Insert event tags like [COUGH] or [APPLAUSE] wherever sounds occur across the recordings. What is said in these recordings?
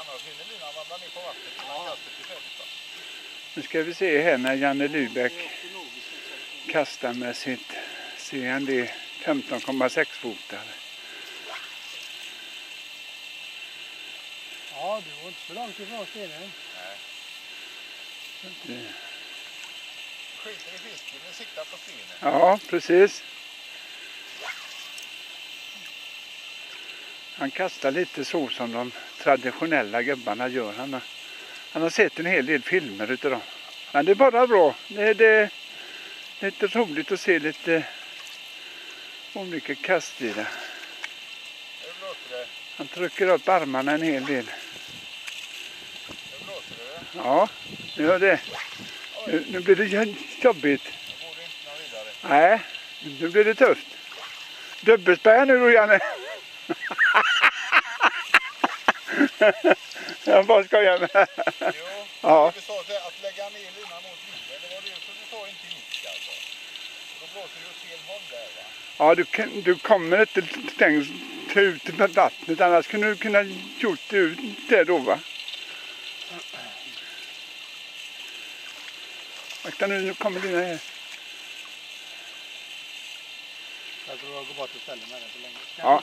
Annars hinner linan vandra ner på vattnet innan kastet är va? Nu ska vi se här när Janne Lybeck kastar med sitt CND 15,6 fotare. Ja, du var inte så långt ifrån stenen. Skiter i fisken, men siktar på stenen. Ja, precis. Han kastar lite så som de traditionella gubbarna gör. Han har, han har sett en hel del filmer utav dem. Men det är bara bra. Det är, det är lite roligt att se lite olika. Nu blåser det. Han trycker upp armarna en hel del. Det. Ja, nu gör det. Nu, nu blir det jobbigt. Det. Nej, nu blir det tufft. Dubbelspärr nu då Janne. Jag bara skojar med. Jo, Ja, du sa här, att lägga ner linan mot vinden. Det var det som du sa inte gick alltså. Och då blåser det åt fel håll där va? ja du, kan- du kommer inte längst ut med vattnet annars kunde du kunna gjort ut det då va. Akta nu, nu kommer dina här. Jag tror jag går bort och ställer mig där så länge. Ska Ja.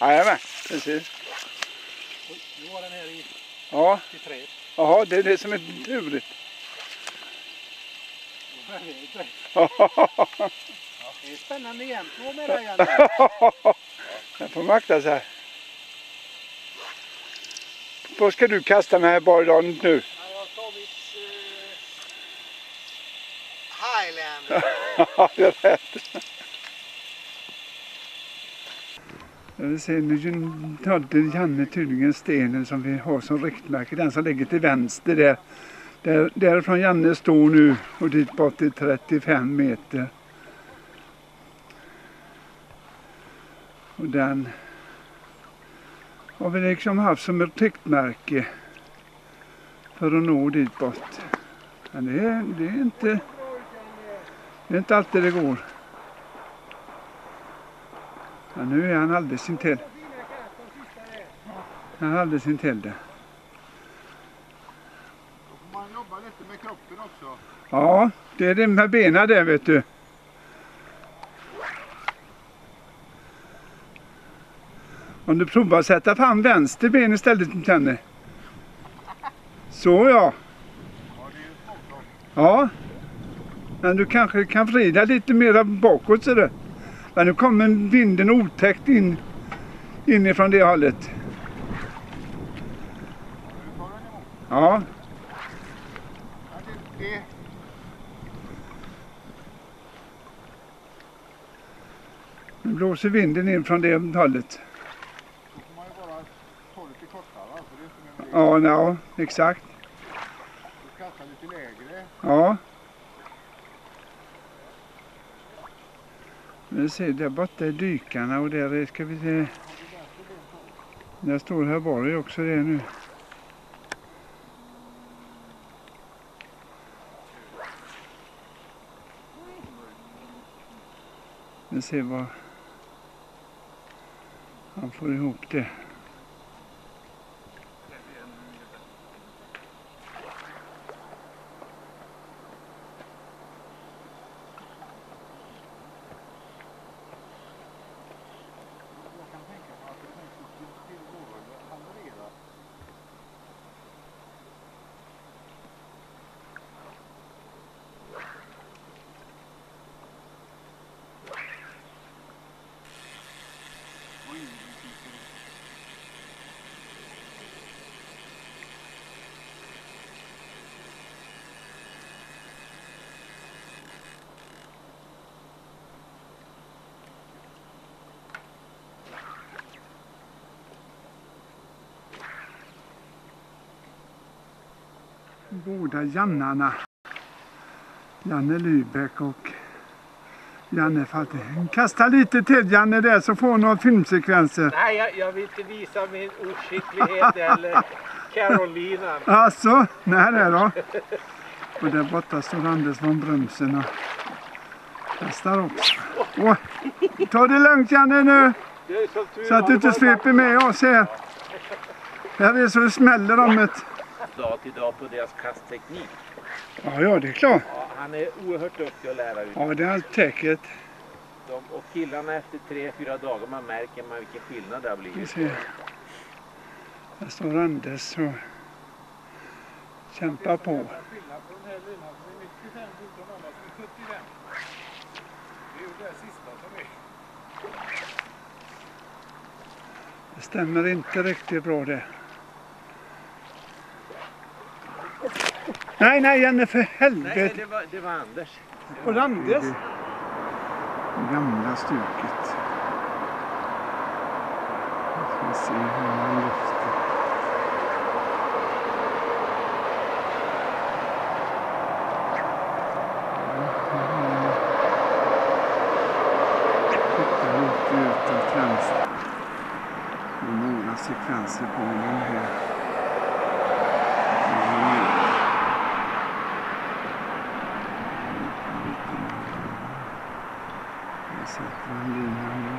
jag? Jajamän, precis. Nu var den här i, Ja, i träet. jaha, det är det som är lurigt. [LAUGHS] Det är spännande jämt med dig. Jag får man akta sig. Vad ska du kasta med här Borgdahl nu? Jag har tagit eh, Highlander. [LAUGHS] Ja, det är rätt. Eh, nu hade Janne tydligen stenen som vi har som riktmärke. Den som ligger till vänster där. där därifrån Janne står nu och dit bort till 35 meter. Och den har vi liksom haft som ett riktmärke för att nå dit bort. Men det är, det är inte det är inte alltid det går. Ja, nu är han alldeles intill. Han är alldeles intill det. Då får man jobba lite med kroppen också. Ja, det är det med benen där vet du. Om du provar att sätta fram vänster ben istället Janne. Så ja. Ja, det är ju småplock. Ja. Men du kanske kan vrida lite mera bakåt så du. Men nu kommer vinden otäckt in inifrån det hållet. Ja, Ja, nu blåser vinden in från det hållet. då får man ju bara ta lite kortare. va? För det är inte mer med det. Ja, ja, exakt. Och kasta lite lägre. Ja. Vi ser där borta är dykarna och där är, ska vi se. Där står Herborg också det nu. Vi ser vad han får ihop det. Jag kan tänka mig att det faktiskt till går att haverera båda Jannarna. Janne Lybeck och Janne Falte. Kasta lite till Janne där så får några filmsekvenser. Nej, jag, jag vill inte visa min oskicklighet eller Carolina. Alltså, nej det då. Och där borta står Anders von Brömsen och kastar också. Åh, ta det lugnt Janne nu så att du inte sveper med oss här. Här är så det smäller om ett... Dag till dag på deras kastteknik. Ja, ja, det är klart. Ja, han är oerhört duktig att lära ut. Ja, det är allt säkert. De, och killarna efter tre, fyra dagar, man märker man vilken skillnad det har Vi blivit. Här står Anders och kämpar på. Skillnad på den här linan som är 95 fot och den andra som är 75. Det är ju det sista som är. Det stämmer inte riktigt bra det. Nej, nej, Janne, för Nej, helvete. det var, det var Anders. Och Anders? Det gamla stuket. Vi se hur man lyfter. Tittar lite utåt vänster. Det är sekvenser på den här. Mm. Jag sätter en lina nu.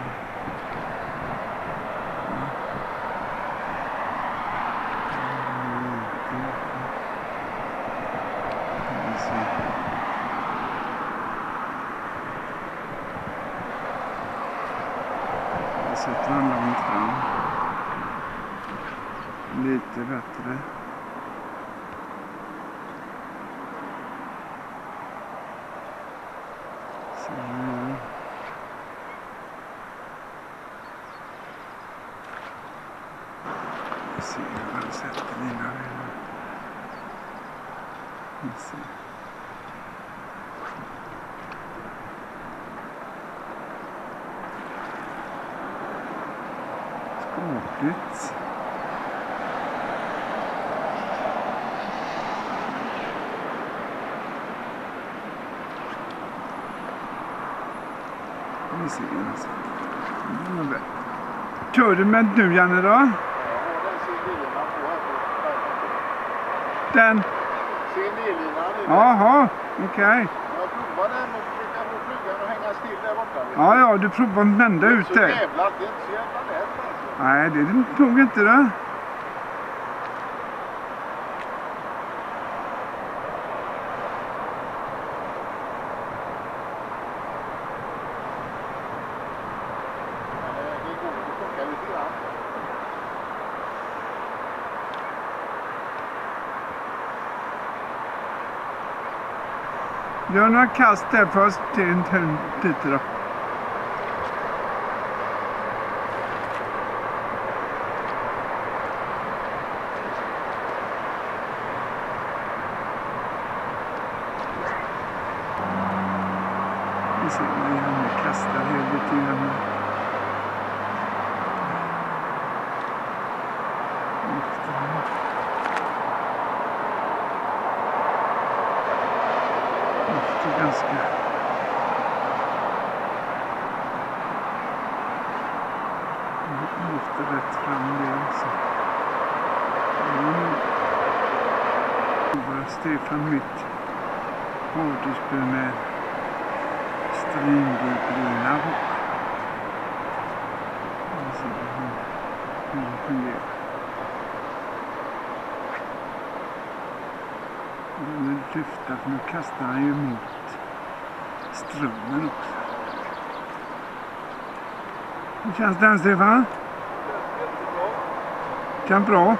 Jag sätter den långt fram. Lite bättre. Så. Vi ser vad han sätter innan. Vi ser. Skapligt. Vi bättre. Kör du med nu, Janne, då? Den. Jaha, okej. Jag provade den och försöka få flugan att hänga still där borta. Ja, ja, du provar att vända ut jävla, det är inte så jävla lätt alltså. Nej, det är det nog inte det. Men eh, det går, det funkar lite grann. Gör några kast där först. till, till, lite då. Vi ser när vi kastar här lite grann. Lyfter han. Lyfter ganska. Lyfter rätt fram det också. Mm. Provar Stefan mitt hårddiskspö med stringdjuplina på. Vi ser hur hur det fungerar. Och Nu lyfter för nu kastar han ju mot också. Hur känns den Stefan? Känns bra?